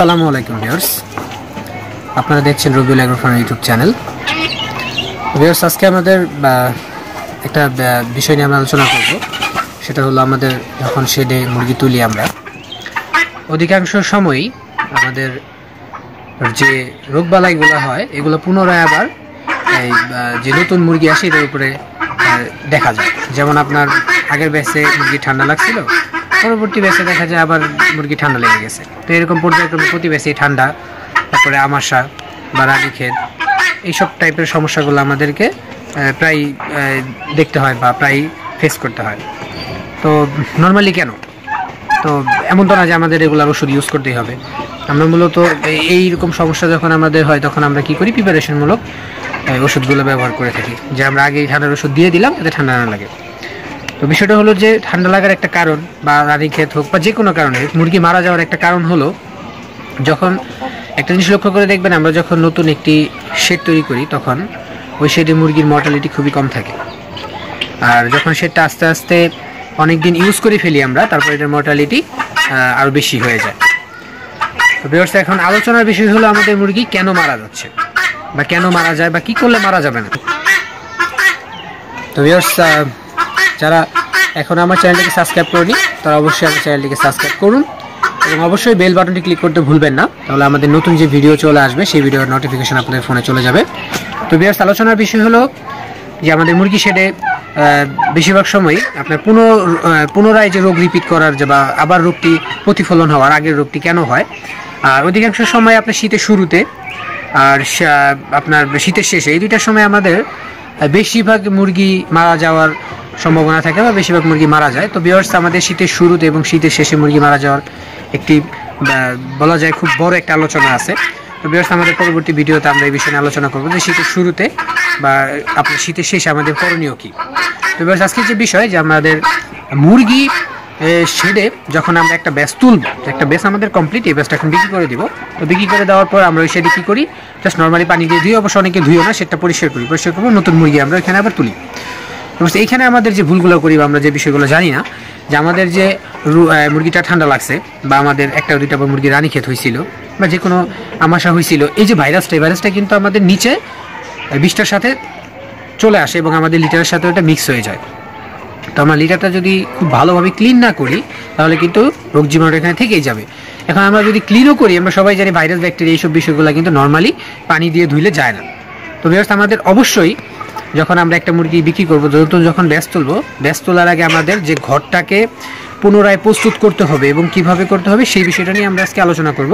আসসালামু আলাইকুম, ভিউয়ার্স। আপনারা দেখছেন Rabiul agro farm YouTube channel. Viewers, আজকে আমাদের একটা বিষয় নিয়ে আমরা আলোচনা করব। সেটা হলো আমাদের যখন শেডে মুরগি তুলি আমরা, অধিকাংশ সময়ই আমাদের যে রোগবালাইগুলো হয়, এগুলো পুনরায় আবার এই যে নতুন মুরগি আসে এটার উপরে দেখা যায়। যেমন আপনার আগের ব্যাচে মুরগি ঠান্ডা লাগছিল পরবর্তী ব্যাচে দেখা যায় আবার মুরগি ঠান্ডা লেগে গেছে। তো এরকম পর্যায়ক্রমে প্রতি ব্যাচেই ঠান্ডা, তারপরে আমাশা বা রানীক্ষেত এইসব টাইপের সমস্যাগুলো আমাদেরকে প্রায় দেখতে হয় বা প্রায় ফেস করতে হয়। তো নর্মালি কেন? তো এমন তো না যে আমাদের রেগুলার ওষুধ ইউজ করতেই হবে। আমরা মূলত এই- এইরকম সমস্যা যখন আমাদের হয়, তখন আমরা কি করি? প্রিপারেশনমূলক ওষুধগুলো ব্যবহার করে থাকি। যে আমরা আগে ঠান্ডার ওষুধ দিয়ে দিলাম, যাতে ঠান্ডা না লাগে। তো বিষয়টা হলো যে ঠান্ডা লাগার একটা কারণ বা রানী ক্ষেত হোক বা যে কোনো কারণে মুরগি মারা যাওয়ার একটা কারণ হলো যখন একটা জিনিস লক্ষ্য করে দেখবেন, আমরা যখন নতুন একটি শেড তৈরি করি, তখন ওই শেডে মুরগির মর্টালিটি খুবই কম থাকে। আর যখন শেডটা আস্তে আস্তে অনেক দিন ইউজ করে ফেলি আমরা, তারপর এটার মর্টালিটি আরও বেশি হয়ে যায়। তো ভিউয়ার্স এখন আলোচনার বিষয় হলো আমাদের মুরগি কেন মারা যাচ্ছে? বা কেন মারা যায় বা কি করলে মারা যাবে না? তো ভিউয়ার্স যারা এখন আমার চ্যানেলটিকে সাবস্ক্রাইব করেনি, তারা অবশ্যই আমার চ্যানেলটিকে সাবস্ক্রাইব করুন এবং অবশ্যই বেল বাটনটি ক্লিক করতে ভুলবেন না। তাহলে আমাদের নতুন যে ভিডিও চলে আসবে, সেই ভিডিওর নোটিফিকেশন আপনাদের ফোনে চলে যাবে। তো ভিউয়ার্স আলোচনার বিষয় হলো যে আমাদের মুরগি শেডে বেশিরভাগ সময় আপনার পুনঃ পুনরায় যে রোগ রিপিট করার যে বা আবার রোগটি প্রতিফলন হওয়ার আগের রোগটি কেন হয়? আর অধিকাংশ সময় আপনার শীতের শুরুতে আর আপনার শীতের শেষে এই দুইটার সময় আমাদের বেশিরভাগ মুরগি মারা যাওয়ার সম্ভাবনা থাকে বা বেশিরভাগ মুরগি মারা যায়। তো বিয়ার্স আমাদের শীতের শুরুতে এবং শীতের শেষে মুরগি মারা যাওয়ার একটি বলা যায় খুব বড় একটা আলোচনা আছে। তো বিয়ার্স আমাদের পরবর্তী ভিডিওতে আমরা এই বিষয়ে আলোচনা করব যে শীতের শুরুতে বা আপনার শীতের শেষে আমাদের করণীয় কী। তো বিয়ার্স আজকে যে বিষয় যে আমাদের মুরগি শেডে যখন আমরা একটা ব্যাস তুলব একটা ব্যাস আমাদের কমপ্লিট এই ব্যাসটা এখন বিক্রি করে দিব। তো বিক্রি করে দেওয়ার পর আমরা ওই শেডে কী করি? জাস্ট নর্মালি পানি দিয়ে ধুয়ে, অবশ্য অনেকে ধুইও না, সেটা পরিষ্কার করি। পরিষ্কার করব, নতুন মুরগি আমরা এখানে আবার তুলি। বলছি, এইখানে আমাদের যে ভুলগুলো করি বা আমরা যে বিষয়গুলো জানি না যে আমাদের যে মুরগিটা ঠান্ডা লাগছে বা আমাদের একটা দুইটা মুরগি রানী খেত হয়েছিল বা যে কোনো আমাশা হয়েছিল এই যে ভাইরাসটা এই ভাইরাসটা কিন্তু আমাদের নিচে বিষটার সাথে চলে আসে এবং আমাদের লিটারের সাথে ওটা মিক্স হয়ে যায়। তো আমরা লিটারটা যদি খুব ভালোভাবে ক্লিন না করি তাহলে কিন্তু রোগ জীবাণু এখানে থেকেই যাবে। এখন আমরা যদি ক্লিনও করি আমরা সবাই জানি ভাইরাস ব্যাকটেরিয়া এইসব বিষয়গুলো কিন্তু নর্মালি পানি দিয়ে ধুইলে যায় না। তো ব্যবস্থা আমাদের অবশ্যই যখন আমরা একটা মুরগি বিক্রি করব নতুন যখন ব্যাস তুলবো, ব্যাস তোলার আগে আমাদের যে ঘরটাকে পুনরায় প্রস্তুত করতে হবে এবং কীভাবে করতে হবে সেই বিষয়টা নিয়ে আমরা আজকে আলোচনা করব।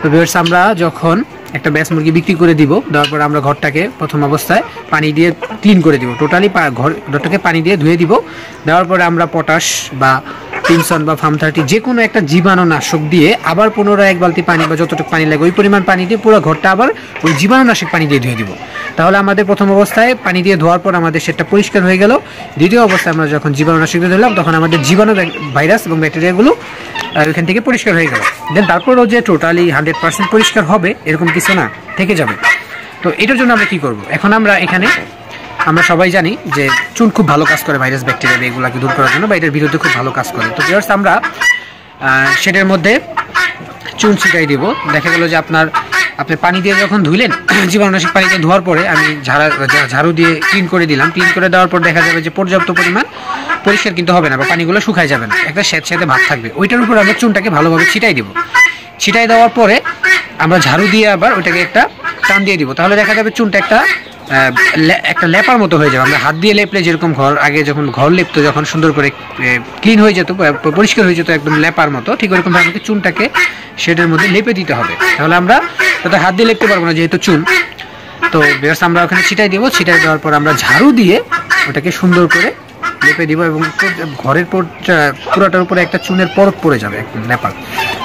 তো ভিউয়ার্স আমরা যখন একটা ব্যাস মুরগি বিক্রি করে দিব, দেওয়ার পর আমরা ঘরটাকে প্রথম অবস্থায় পানি দিয়ে ক্লিন করে দিব। টোটালি ঘর ঘরটাকে পানি দিয়ে ধুয়ে দিব। দেওয়ার পরে আমরা পটাশ বা টিনসন বা ফার্ম থার্টি যে কোনো একটা জীবাণুনাশক দিয়ে আবার পুনরায় এক বালতি পানি বা যতটুকু পানি লাগে ওই পরিমাণ পানি দিয়ে পুরো ঘরটা আবার ওই জীবাণুনাশক পানি দিয়ে ধুয়ে দিব। তাহলে আমাদের প্রথম অবস্থায় পানি দিয়ে ধোয়ার পর আমাদের সেটা পরিষ্কার হয়ে গেল। দ্বিতীয় অবস্থায় আমরা যখন জীবাণুনাশক দিয়ে ধরলাম, তখন আমাদের জীবাণু ভাইরাস এবং ব্যাকটেরিয়াগুলো ওইখান থেকে পরিষ্কার হয়ে গেল। দেন তারপরও যে টোটালি হান্ড্রেড পার্সেন্ট পরিষ্কার হবে, এরকম কিছু না, থেকে যাবে। তো এটার জন্য আমরা কি করব? এখন আমরা এখানে আমরা সবাই জানি যে চুন খুব ভালো কাজ করে ভাইরাস ব্যাকটেরিয়া এগুলাকে দূর করার জন্য বা এটার বিরুদ্ধে খুব ভালো কাজ করে। তো ভিউয়ার্স আমরা সেটার মধ্যে চুন ছিটাই দিব। দেখা গেল যে আপনার, আপনি পানি দিয়ে যখন ধুইলেন, জীবাণুনাশক পানি দিয়ে ধোয়ার পরে আমি ঝাড়া ঝাড়ু দিয়ে ক্লিন করে দিলাম। ক্লিন করে দেওয়ার পর দেখা যাবে যে পর্যাপ্ত পরিমাণ পরিষ্কার কিন্তু হবে না বা পানিগুলো শুকায় যাবে না। একটা স্যাঁত স্যাঁতে ভাত থাকবে। ওইটার উপর আমরা চুনটাকে ভালোভাবে ছিটাই দিব। ছিটাই দেওয়ার পরে আমরা ঝাড়ু দিয়ে আবার ওইটাকে একটা টান দিয়ে দিব। তাহলে দেখা যাবে চুনটা একটা একটা লেপার মতো হয়ে যাবে। আমরা হাত দিয়ে লেপলে যেরকম ঘর, আগে যখন ঘর লেপতো, যখন সুন্দর করে ক্লিন হয়ে যেত পরিষ্কার হয়ে যেত একদম লেপার মতো, ঠিক ওরকম আমাকে চুনটাকে শেডের মধ্যে লেপে দিতে হবে। তাহলে আমরা তাতে হাত দিয়ে লেপতে পারব না, যেহেতু চুন। তো বেশ আমরা ওখানে ছিটাই দেবো, ছিটাই দেওয়ার পর আমরা ঝাড়ু দিয়ে ওটাকে সুন্দর করে লেপে দিব এবং ঘরের পর পুরোটার উপরে একটা চুনের পরত পড়ে যাবে, একদম লেপার।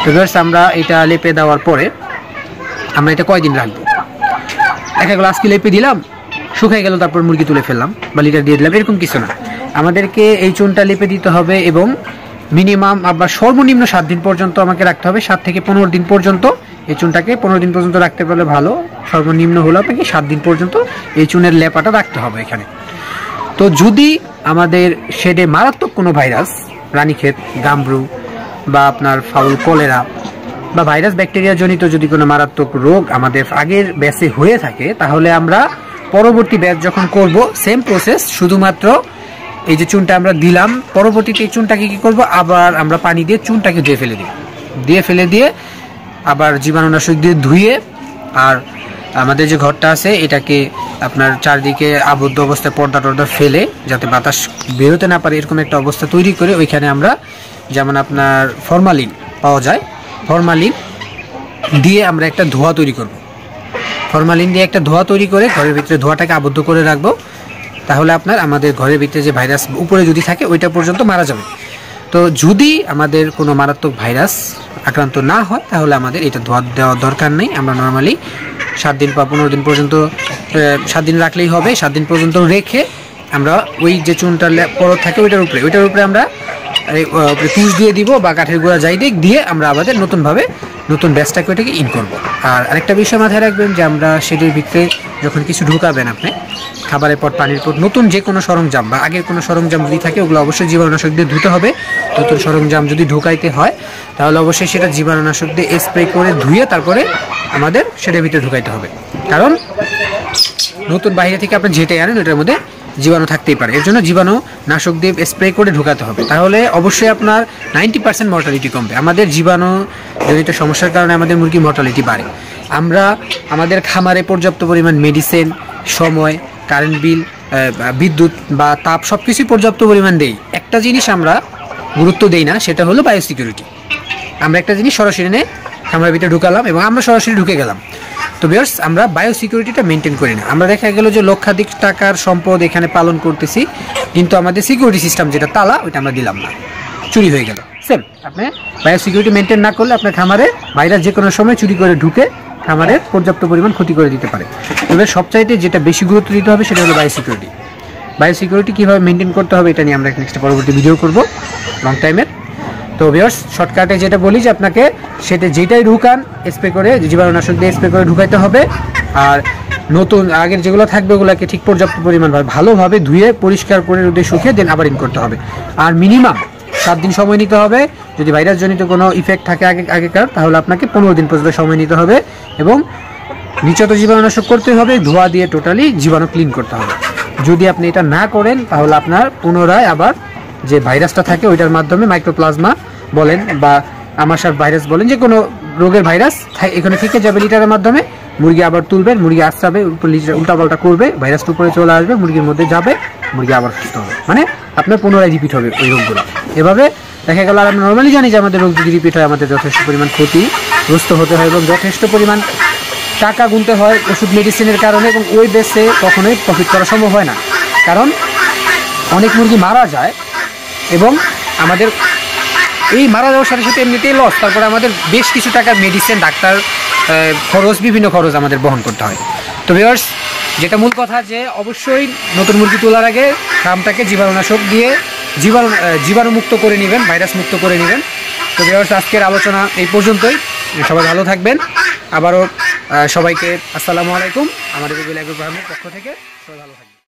তো বেশ আমরা এটা লেপে দেওয়ার পরে আমরা এটা কয়দিন রাখব? দেখা গেলো আজকে লেপে দিলাম শুকাই গেল, তারপর মুরগি তুলে ফেললাম বা লিটার দিয়ে দিলাম, এরকম কিছু না। আমাদেরকে এই চুনটা লেপে দিতে হবে এবং মিনিমাম আবার সর্বনিম্ন সাত দিন পর্যন্ত আমাকে রাখতে হবে, সাত থেকে পনেরো দিন পর্যন্ত এই চুনটাকে পনেরো দিন পর্যন্ত রাখতে পারলে ভালো, সর্বনিম্ন হলো আপনাকে সাত দিন পর্যন্ত এই চুনের লেপাটা রাখতে হবে এখানে। তো যদি আমাদের শেডে মারাত্মক কোনো ভাইরাস, রানীক্ষেত গামব্রু বা আপনার ফাউল কলেরা বা ভাইরাস ব্যাকটেরিয়া জনিত যদি কোনো মারাত্মক রোগ আমাদের আগের ব্যাচে হয়ে থাকে, তাহলে আমরা পরবর্তী ব্যাচ যখন করব সেম প্রসেস শুধুমাত্র এই যে চুনটা আমরা দিলাম, পরবর্তীতে এই চুনটাকে কী করব? আবার আমরা পানি দিয়ে চুনটাকে দিয়ে ফেলে দিই দিয়ে ফেলে দিয়ে আবার জীবাণুনাশক দিয়ে ধুয়ে আর আমাদের যে ঘরটা আছে, এটাকে আপনার চারদিকে আবদ্ধ অবস্থায় পর্দা টর্দা ফেলে যাতে বাতাস বেরোতে না পারে, এরকম একটা অবস্থা তৈরি করে ওইখানে আমরা যেমন আপনার ফরমালিন পাওয়া যায় ফরমালিন দিয়ে আমরা একটা ধোঁয়া তৈরি করব। ফরমালিন দিয়ে একটা ধোঁয়া তৈরি করে ঘরের ভিতরে ধোঁয়াটাকে আবদ্ধ করে রাখব। তাহলে আপনার আমাদের ঘরের ভিতরে যে ভাইরাস উপরে যদি থাকে, ওইটা পর্যন্ত মারা যাবে। তো যদি আমাদের কোনো মারাত্মক ভাইরাস আক্রান্ত না হয়, তাহলে আমাদের এটা ধোয়া দেওয়ার দরকার নেই। আমরা নর্মালি সাত দিন বা পনেরো দিন পর্যন্ত সাত দিন রাখলেই হবে। সাত দিন পর্যন্ত রেখে আমরা ওই যে চুনটা পরত থাকে, ওইটার উপরে ওইটার উপরে আমরা তুষ দিয়ে দিব বা কাঠের গোড়া যাই দিক, দিয়ে আমরা আমাদের নতুনভাবে নতুন ব্যাচটাকে ওইটাকে ইন করব। আর আরেকটা বিষয় মাথায় রাখবেন যে আমরা সেটির ভিতরে যখন কিছু ঢুকাবেন আপনি, খাবারের পর, পানির পর, নতুন যে কোনো সরঞ্জাম বা আগের কোনো সরঞ্জাম যদি থাকে, ওগুলো অবশ্যই জীবাণুনাশক দিয়ে ধুতে হবে। নতুন সরঞ্জাম যদি ঢুকাইতে হয়, তাহলে অবশ্যই সেটা জীবাণুনাশক দিয়ে স্প্রে করে ধুয়ে তারপরে আমাদের সেটার ভিতরে ঢুকাইতে হবে। কারণ নতুন বাইরে থেকে আপনি যেটাই আনেন ওটার মধ্যে জীবাণু থাকতেই পারে। এর জন্য জীবাণু নাশক দিয়ে স্প্রে করে ঢোকাতে হবে। তাহলে অবশ্যই আপনার নাইনটি পার্সেন্ট মর্টালিটি কমবে। আমাদের জীবাণু জনিত সমস্যার কারণে আমাদের মুরগির মর্টালিটি বাড়ে। আমরা আমাদের খামারে পর্যাপ্ত পরিমাণ মেডিসিন সময় কারেন্ট বিল বিদ্যুৎ বা তাপ সব কিছুই পর্যাপ্ত পরিমাণ দেই। একটা জিনিস আমরা গুরুত্ব দেই না, সেটা হলো বায়োসিকিউরিটি আমরা একটা জিনিস সরাসরি এনে খামারের ভিতরে ঢুকালাম এবং আমরা সরাসরি ঢুকে গেলাম। তো বিয়ার্স আমরা বায়ো সিকিউরিটিটা মেনটেন করি না। আমরা দেখা গেল যে লক্ষাধিক টাকার সম্পদ এখানে পালন করতেছি, কিন্তু আমাদের সিকিউরিটি সিস্টেম যেটা তালা, ওইটা আমরা দিলাম না। চুরি হয়ে গেল। সেম আপনি বায়ো সিকিউরিটি মেনটেন না করলে আপনার খামারে ভাইরাস যে কোনো সময় চুরি করে ঢুকে খামারের পর্যাপ্ত পরিমাণ ক্ষতি করে দিতে পারে। তবে সবচাইতে যেটা বেশি গুরুত্ব দিতে হবে সেটা হলো বায়ো সিকিউরিটি বায়ো সিকিউরিটি কীভাবে মেনটেন করতে হবে এটা নিয়ে আমরা নেক্সট পরবর্তী ভিডিও করব লং টাইমের তো ভিউয়ার্স শর্টকাটে যেটা বলি যে আপনাকে সেটা যেটাই ঢুকান, স্প্রে করে, জীবাণুনাশক দিয়ে স্প্রে করে ঢুকাইতে হবে। আর নতুন, আগের যেগুলো থাকবে ওগুলোকে ঠিক পর্যাপ্ত পরিমাণ ভাবে, ভালোভাবে ধুয়ে, পরিষ্কার করে, রোদে শুকিয়ে দেন আবার ইন করতে হবে। আর মিনিমাম সাত দিন সময় নিতে হবে। যদি ভাইরাসজনিত কোনো ইফেক্ট থাকে আগে, আগেকার, তাহলে আপনাকে পনেরো দিন পর্যন্ত সময় নিতে হবে এবং নিচত জীবাণুনাশক করতে হবে, ধোয়া দিয়ে টোটালি জীবাণু ক্লিন করতে হবে। যদি আপনি এটা না করেন, তাহলে আপনার পুনরায় আবার যে ভাইরাসটা থাকে, ওইটার মাধ্যমে মাইক্রোপ্লাজমা বলেন বা আমাশার ভাইরাস বলেন, যে কোনো রোগের ভাইরাস এখানে থেকে যাবে লিটারের মাধ্যমে। মুরগি আবার তুলবেন মুরগি আসাবে উল্টাপাল্টা করবে ভাইরাসটা উপরে চলে আসবে, মুরগির মধ্যে যাবে, মুরগি আবার সুস্থ হবে। মানে আপনার পুনরায় রিপিট হবে ওই রোগগুলো। এভাবে দেখা গেল আর আমরা নর্মালি জানি যে আমাদের রোগ যদি রিপিট হয়, আমাদের যথেষ্ট পরিমাণ ক্ষতিগ্রস্ত হতে হয় এবং যথেষ্ট পরিমাণ টাকা গুনতে হয় ওষুধ মেডিসিনের কারণে এবং ওই বেসে কখনোই প্রফিট করা সম্ভব হয় না। কারণ অনেক মুরগি মারা যায় এবং আমাদের এই মারা যাওয়ার সাথে সাথে এমনিতেই লস তারপরে আমাদের বেশ কিছু টাকার মেডিসিন ডাক্তার খরচ, বিভিন্ন খরচ আমাদের বহন করতে হয়। তো ভিউয়ার্স যেটা মূল কথা যে অবশ্যই নতুন মুরগি তোলার আগে ফার্মটাকে জীবাণুনাশক দিয়ে জীবাণু জীবাণুমুক্ত করে নেবেন ভাইরাস মুক্ত করে নেবেন। তো ভিউয়ার্স আজকের আলোচনা এই পর্যন্তই। সবাই ভালো থাকবেন। আবারও সবাইকে আসসালামু আলাইকুম। আমাদের পক্ষ থেকে সবাই ভালো থাকবেন।